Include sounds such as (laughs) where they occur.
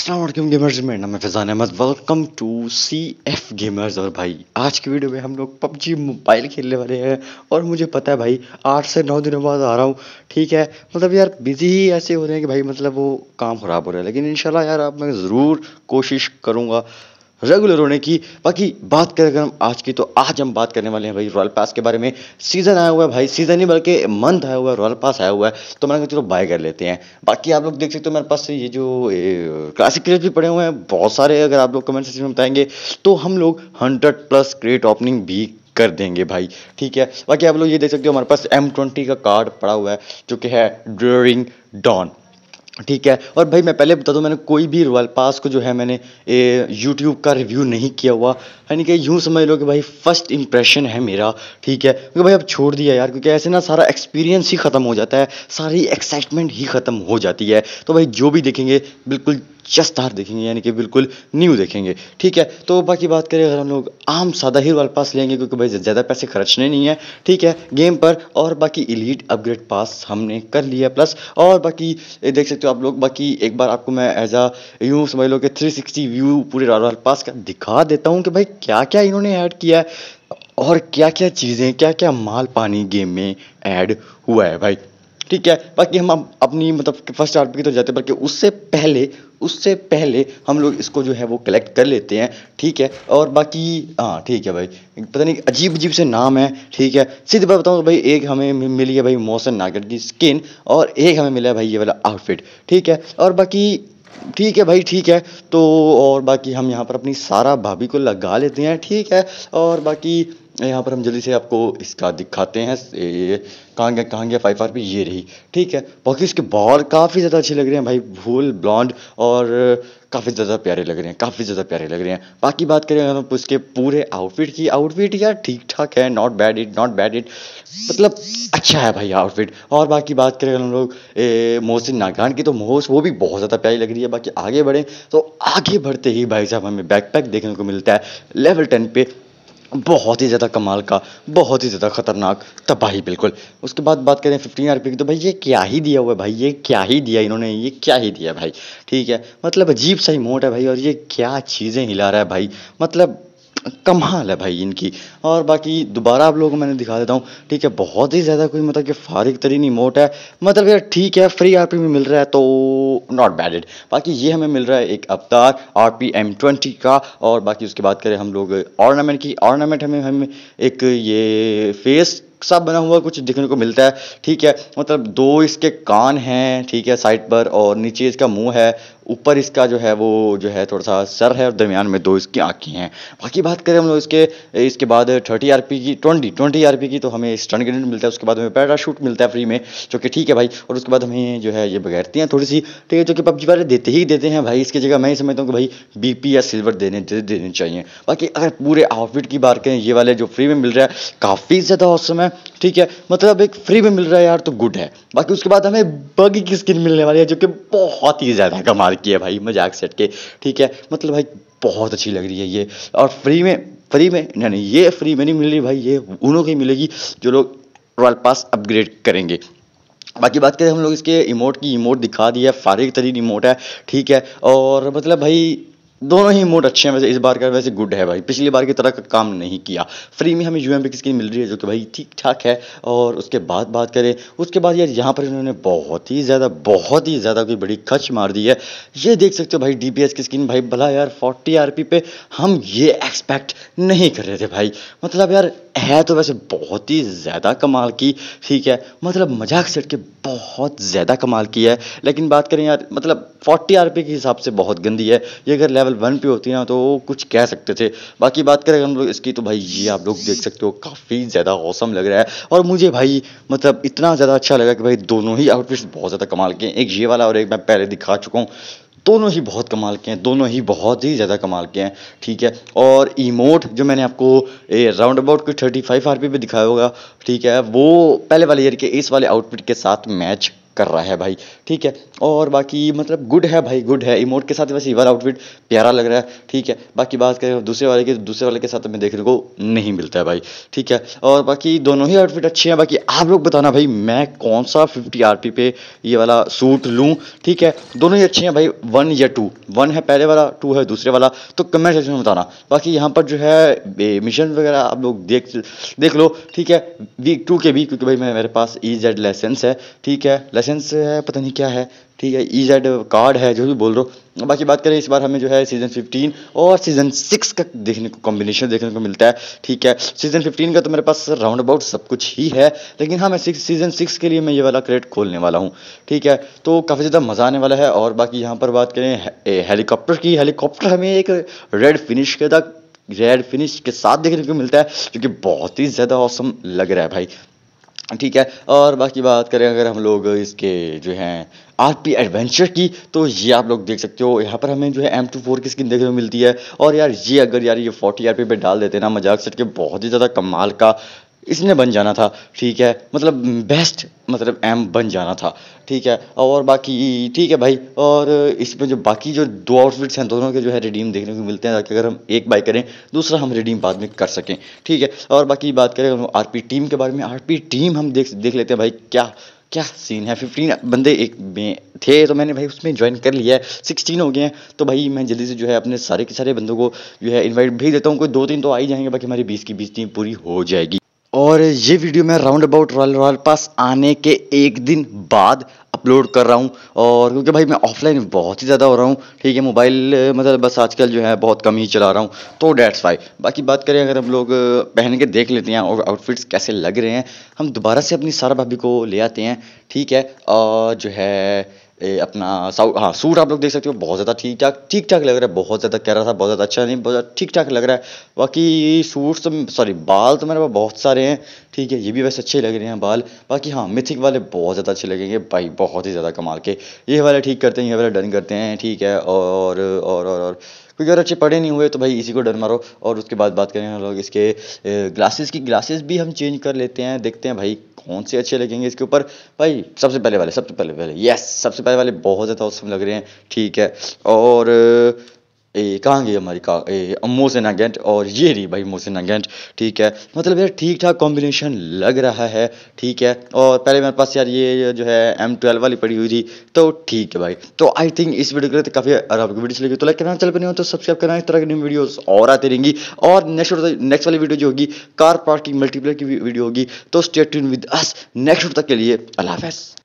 Aslam gamers में नाम है Faizan Ahmed. Welcome to C F gamers और भाई, आज की वीडियो में हम लोग पबजी मोबाइल खेलने वाले हैं। और मुझे पता है भाई, आठ से नौ दिनों बाद आ रहा हूँ। ठीक है? मतलब यार बिज़ी ही ऐसे हो रहे हैं कि भाई मतलब वो काम ख़राब हो रहा है। लेकिन इन यार, अब मैं ज़रूर कोशिश करूँगा। रेगुलर होने की। बाकी बात करें, अगर हम आज की तो आज हम बात करने वाले हैं भाई रॉयल पास के बारे में। सीज़न आया हुआ है भाई सीज़न नहीं बल्कि मंथ आया हुआ है रॉयल पास आया हुआ है। तो मैंने कहा, चलो बाय कर लेते हैं। बाकी आप लोग देख सकते हो, मेरे पास ये जो क्लासिक क्रेट भी पड़े हुए हैं, बहुत सारे अगर आप लोग कमेंट सेक्शन में बताएँगे तो हम लोग हंड्रेड प्लस क्रेट ओपनिंग भी कर देंगे भाई, ठीक है? बाकी आप लोग ये देख सकते हो, हमारे पास एम ट्वेंटी का कार्ड पड़ा हुआ है, जो कि है ड्रिंग डॉन ठीक है। और भाई, मैं पहले बता दूँ, मैंने कोई भी रॉयल पास को जो है, मैंने यूट्यूब का रिव्यू नहीं किया हुआ। यानी कि यूँ समझ लो कि भाई फ़र्स्ट इंप्रेशन है मेरा, ठीक है। क्योंकि भाई, अब छोड़ दिया यार, क्योंकि ऐसे ना सारा एक्सपीरियंस ही ख़त्म हो जाता है, सारी एक्साइटमेंट ही ख़त्म हो जाती है। तो भाई, जो भी देखेंगे, बिल्कुल जस्तार देखेंगे, यानी कि बिल्कुल न्यू देखेंगे। ठीक है? तो बाकी बात करें, अगर हम लोग आम सादा ही वाले पास लेंगे, क्योंकि भाई ज़्यादा पैसे खर्चने नहीं है, ठीक है? गेम पर और बाकी इलीट अपग्रेड पास हमने कर लिया प्लस और बाकी देख सकते हो आप लोग, बाकी एक बार आपको मैं एज आ यूँ समझ लो कि थ्री सिक्सटी व्यू पूरे रॉयल पास का दिखा देता हूँ कि भाई क्या क्या इन्होंने ऐड किया है, और क्या क्या चीज़ें क्या क्या माल पानी गेम में ऐड हुआ है भाई। ठीक है? बाकी हम अपनी मतलब फ़र्स्ट आर की तो जाते बल्कि उससे पहले, उससे पहले हम लोग इसको जो है वो कलेक्ट कर लेते हैं, ठीक है? और बाकी हाँ ठीक है भाई। पता नहीं अजीब अजीब से नाम है, ठीक है? सीधे बात बताऊँ तो भाई, एक हमें मिली है भाई मौसम नागर की स्किन और एक हमें मिला है भाई ये वाला आउटफिट ठीक है? और बाकी, ठीक है भाई, ठीक है। तो और बाकी हम यहाँ पर अपनी सारा भाभी को लगा लेते हैं, ठीक है? और बाकी यहाँ पर हम जल्दी से आपको इसका दिखाते हैं। ये कहाँ गया कहाँ गया? फाइव आर पी ये रही। ठीक है, बाकी इसके बाल काफ़ी ज़्यादा अच्छे लग रहे हैं भाई, फूल ब्लॉन्ड और काफ़ी ज़्यादा प्यारे लग रहे हैं, काफ़ी ज़्यादा प्यारे लग रहे हैं। बाकी बात करें हम उसके पूरे आउटफिट की। आउटफिट यार ठीक ठाक है not bad it not bad it मतलब अच्छा है भाई आउटफिट और बाकी बात करें हम लोग मोहसिन नागान की तो मोहस वो भी बहुत ज़्यादा प्यारी लग रही है। बाकी आगे बढ़ें तो आगे बढ़ते ही भाई साहब हमें बैकपैक देखने को मिलता है। लेवल टेन पे बहुत ही ज़्यादा कमाल का, बहुत ही ज़्यादा ख़तरनाक तबाही, बिल्कुल। उसके बाद बात करें फिफ्टीन आर की तो भाई ये क्या ही दिया हुआ है भाई, ये क्या ही दिया इन्होंने, ये क्या ही दिया भाई, ठीक है? मतलब अजीब सा ही मोट है भाई, और ये क्या चीज़ें हिला रहा है भाई? मतलब कमाल है भाई इनकी। और बाकी दोबारा आप लोगों को मैंने दिखा देता हूँ। ठीक है, बहुत ही ज़्यादा कोई मतलब कि फारिग तरीन इमोट है। मतलब यार ठीक है फ्री आरपी में मिल रहा है तो नॉट बैड इट बाकी ये हमें मिल रहा है एक अवतार आर पी एम ट्वेंटी का। और बाकी उसके बाद करें हम लोग ऑर्नामेंट की। ऑर्नामेंट हमें हमें एक ये फेस सा बना हुआ कुछ देखने को मिलता है। ठीक है मतलब दो इसके कान हैं, ठीक है साइड पर और नीचे इसका मुँह है। ऊपर इसका जो है वो जो है थोड़ा सा सर है और दरमियान में दो इसकी आँखें हैं। बाकी बात करें हम लोग इसके इसके बाद थर्टी आरपी की, ट्वेंटी ट्वेंटी आरपी की तो हमें स्टन ग्रेनेड मिलता है, उसके बाद हमें पैराशूट मिलता है फ्री में, जो कि ठीक है भाई, और उसके बाद हमें जो है ये बगैरती हैं थोड़ी सी ठीक है, जो कि पबजी वाले देते ही देते हैं भाई, इसकी जगह मैं समझता हूँ कि भाई बीपी या सिल्वर देने देने चाहिए। बाकी अगर पूरे आउटफिट की बात करें, ये वाले जो फ्री में मिल रहा है, काफ़ी ज़्यादा औसम है। ठीक है? मतलब एक फ्री में मिल रहा है यार तो गुड है। बाकी उसके बाद हमें बगी की स्किन मिलने वाली है, जो कि बहुत ही ज़्यादा कमाल की है भाई, मज़ाक सेट के। ठीक है? मतलब भाई, बहुत अच्छी लग रही है ये। और फ्री में फ्री में, नहीं नहीं, ये फ्री में नहीं मिल रही भाई, ये उन्हों की मिलेगी, जो लोग रॉयल पास अपग्रेड करेंगे। बाकी बात करें, हम लोग इसके इमोट की इमोट दिखा दिया फारिग तरीन इमोट है, ठीक है? और मतलब भाई दोनों ही मोड अच्छे हैं। वैसे इस बार का वैसे गुड है भाई। पिछली बार की तरह का काम नहीं किया। फ्री में हमें यू एम की स्किन मिल रही है जो कि भाई ठीक ठाक है और उसके बाद बात करें, उसके बाद यार यहाँ पर इन्होंने बहुत ही ज़्यादा, बहुत ही ज़्यादा कोई बड़ी खच मार दी है। ये देख सकते हो भाई डी की स्किन भाई भला यार फोर्टी आर पी पे हम ये एक्सपेक्ट नहीं कर रहे थे भाई। मतलब यार है तो वैसे बहुत ही ज़्यादा कमाल की, ठीक है। मतलब मज़ाक सेट के बहुत ज़्यादा कमाल की है। लेकिन बात करें यार मतलब फोर्टी आर पी के हिसाब से बहुत गंदी है। ये अगर लेवल वन पे होती ना तो कुछ कह सकते थे। बाकी बात करें हम लोग इसकी तो भाई ये आप लोग देख (laughs) सकते हो काफ़ी ज़्यादा औसम लग रहा है। और मुझे भाई मतलब इतना ज़्यादा अच्छा लगा कि भाई दोनों ही आउटफिट्स बहुत ज़्यादा कमाल के हैं। एक ये वाला और एक मैं पहले दिखा चुका हूँ। दोनों ही बहुत कमाल के हैं दोनों ही बहुत ही ज़्यादा कमाल के हैं ठीक है। और इमोट जो मैंने आपको ए, राउंड अबाउट कोई थर्टी फाइव आर पी पे दिखाया होगा ठीक है वो पहले वाले ईयर के इस वाले आउटफिट के साथ मैच कर रहा है भाई। ठीक है? और बाकी मतलब गुड है भाई गुड है। इमोट के साथ वैसे ये वाला आउटफिट प्यारा लग रहा है। ठीक है? बाकी बात करें दूसरे वाले की, दूसरे वाले के साथ हमें देखने को नहीं मिलता है भाई। ठीक है? और बाकी दोनों ही आउटफिट अच्छे हैं। बाकी आप लोग बताना भाई, मैं कौन सा फिफ्टी आर पे ये वाला सूट लूँ? ठीक है? दोनों ही अच्छे हैं भाई। वन या टू वन है पहले वाला टू है दूसरे वाला। तो कमेंट सेक्शन में बताना। बाकी यहाँ पर जो है मिशन वगैरह आप लोग देख देख लो। ठीक है? वीक टू के भी क्योंकि भाई मैं, मेरे पास ई जेड लाइसेंस है। ठीक है? लाइसेंस है पता नहीं क्या है। ठीक है ई जेड कार्ड है, जो भी बोल रहा हूँ। बाकी बात करें, इस बार हमें जो है सीज़न 15 और सीज़न 6 का देखने को कॉम्बिनेशन देखने को मिलता है। ठीक है सीज़न 15 का तो मेरे पास राउंड अबाउट सब कुछ ही है, लेकिन हाँ मैं सिक्स सीज़न सिक्स के लिए मैं ये वाला क्रेट खोलने वाला हूँ। ठीक है तो काफ़ी ज़्यादा मज़ा आने वाला है और बाकी यहाँ पर बात करें हेलीकॉप्टर की। हेलीकॉप्टर हमें एक रेड फिनिश के तक रेड फिनिश के साथ देखने को मिलता है, जो कि बहुत ही ज़्यादा औसम लग रहा है भाई। ठीक है, और बाकी बात करें अगर हम लोग इसके जो हैं आर पी एडवेंचर की तो ये आप लोग देख सकते हो, यहाँ पर हमें जो है एम टू फोर की स्किन देखने को मिलती है। और यार ये अगर यार ये फोर्टी आर पी पे डाल देते ना, मज़ाक सेट के बहुत ही ज़्यादा कमाल का इसने बन जाना था, ठीक है? मतलब बेस्ट मतलब एम बन जाना था, ठीक है? और बाकी, ठीक है भाई, और इसमें जो बाकी जो दो आउटफिट्स हैं, दोनों के जो है रिडीम देखने को मिलते हैं, ताकि अगर हम एक बाई करें, दूसरा हम रिडीम बाद में कर सकें, ठीक है? और बाकी बात करें, हम आर पी टीम के बारे में आर पी टीम हम देख देख लेते हैं भाई, क्या क्या सीन है? फिफ्टीन बंदे एक में थे तो मैंने भाई उसमें ज्वाइन कर लिया है सिक्सटीन हो गए हैं तो भाई मैं जल्दी से जो है अपने सारे के सारे बंदों को जो है इनवाइट भेज देता हूँ, कोई दो तीन तो आ ही जाएँगे, बाकी हमारी बीस की बीस टीम पूरी हो जाएगी। और ये वीडियो मैं round about royal royal pass आने के एक दिन बाद अपलोड कर रहा हूँ। और क्योंकि भाई मैं ऑफलाइन बहुत ही ज़्यादा हो रहा हूँ, ठीक है मोबाइल मतलब बस आजकल जो है बहुत कम ही चला रहा हूँ। तो डेट्स फाई बाकी बात करें, अगर हम लोग पहन के देख लेते हैं और आउटफिट्स कैसे लग रहे हैं, हम दोबारा से अपनी सारा भाभी को ले आते हैं, ठीक है, और जो है ए, अपना साउ हाँ सूट आप लोग देख सकते हो बहुत ज़्यादा ठीक ठाक ठीक ठाक लग रहा है बहुत ज़्यादा कह रहा था बहुत ज़्यादा अच्छा नहीं बहुत ज़्यादा ठीक ठाक लग रहा है। बाकी सूट तो सॉरी बाल तो मेरे पास बहुत सारे हैं ठीक है ये भी वैसे अच्छे लग रहे हैं बाल। बाकी हाँ मिथिक वाले बहुत ज़्यादा अच्छे लगेंगे भाई बहुत ही ज़्यादा कमाल के। ये वाले ठीक करते हैं ये वाले डन करते हैं ठीक है और और और, और क्योंकि अगर अच्छे पढ़े नहीं हुए तो भाई इसी को डर मारो। और उसके बाद बात करें हम लोग इसके ग्लासेस की। ग्लासेस भी हम चेंज कर लेते हैं, देखते हैं भाई कौन से अच्छे लगेंगे इसके ऊपर। भाई, सबसे पहले वाले, सबसे पहले वाले यस सबसे पहले वाले बहुत ज़्यादा औसम लग रहे हैं, ठीक है। और ए कहाँ गई हमारी का, ए मोसेना गेंट और ये रही भाई मोसेना गेंट, ठीक है? मतलब यार ठीक ठाक कॉम्बिनेशन लग रहा है, ठीक है? और पहले मेरे पास यार ये जो है एम ट्वेल्व वाली पड़ी हुई थी तो ठीक है भाई। तो आई थिंक इस वीडियो के लिए तो काफ़ी अगर आपको वीडियो लगी तो लाइक करना चल बने हो तो सब्सक्राइब करना, इस तरह की न्यू वीडियोस और आती रहेंगी। और नेक्स्ट नेक्स्ट वाली वीडियो जो होगी कार पार्किंग मल्टीप्लेयर की वीडियो होगी। तो स्टेट विद अस नेक्स्ट तक के लिए। अल्लाह हाफ़